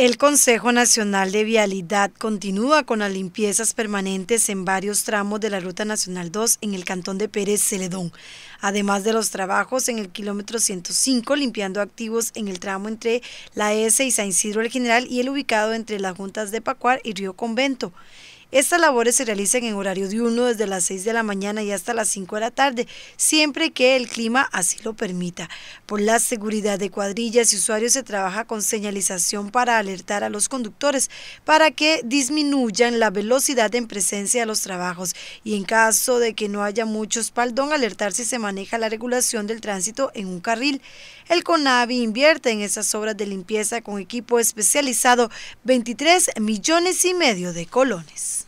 El Consejo Nacional de Vialidad continúa con las limpiezas permanentes en varios tramos de la Ruta Nacional 2 en el cantón de Pérez Celedón, además de los trabajos en el kilómetro 105, limpiando activos en el tramo entre la S y San Isidro el General y el ubicado entre las juntas de Pacuar y Río Convento. Estas labores se realizan en horario diurno desde las 6 de la mañana y hasta las 5 de la tarde, siempre que el clima así lo permita. Por la seguridad de cuadrillas y usuarios se trabaja con señalización para alertar a los conductores para que disminuyan la velocidad en presencia de los trabajos y en caso de que no haya mucho espaldón, alertar si se maneja la regulación del tránsito en un carril. El CONAVI invierte en esas obras de limpieza con equipo especializado 23 millones y medio de colones.